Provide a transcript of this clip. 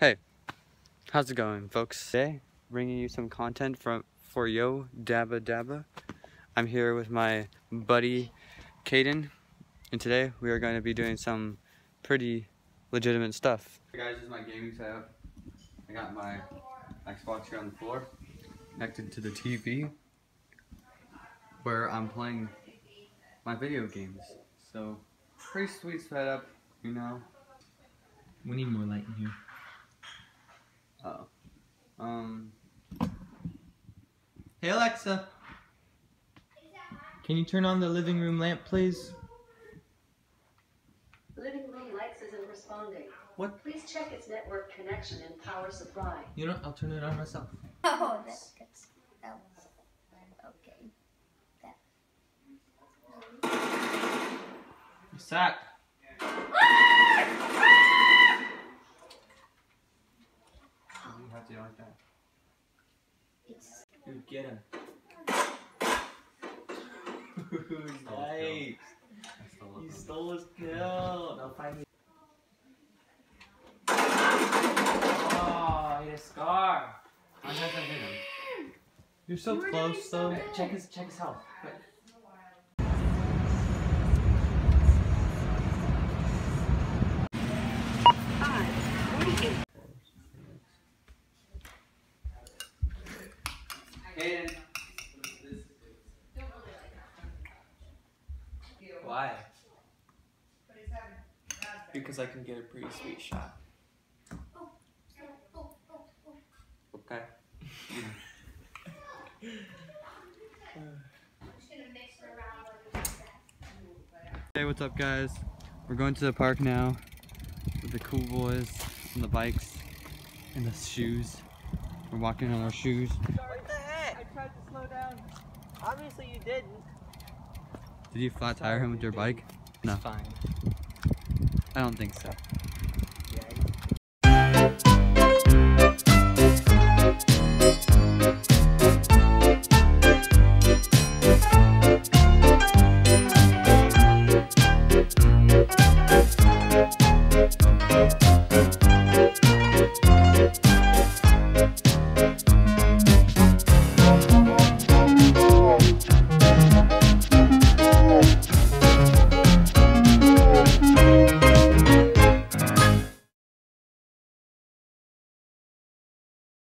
Hey, how's it going, folks? Today, bringing you some content from for Yo Dabba Dabba. I'm here with my buddy, Caden, and today we are going to be doing some pretty legitimate stuff. Hey guys, this is my gaming setup. I got my Xbox here on the floor, connected to the TV, where I'm playing my video games. So, pretty sweet setup, you know. We need more light in here. Um. Hey Alexa. Can you turn on the living room lamp, please? Living room lights isn't responding. What? Please check its network connection and power supply. You know, I'll turn it on myself. Oh, that's good. That was okay. You suck. It's Dude, get him. Stole nice. I stole You it. stole his kill. Now find me. Oh, he had a scar. I guess I hit him. You're so close, though. Check his check his health. Quick. Caden. Why? Because I can get a pretty sweet shot. Okay. Hey, what's up, guys? We're going to the park now with the cool boys and the bikes and the shoes. We're walking on our shoes. Tried to slow down. Obviously you didn't. Did you flat tire him with your bike? No, Fine. I don't think so.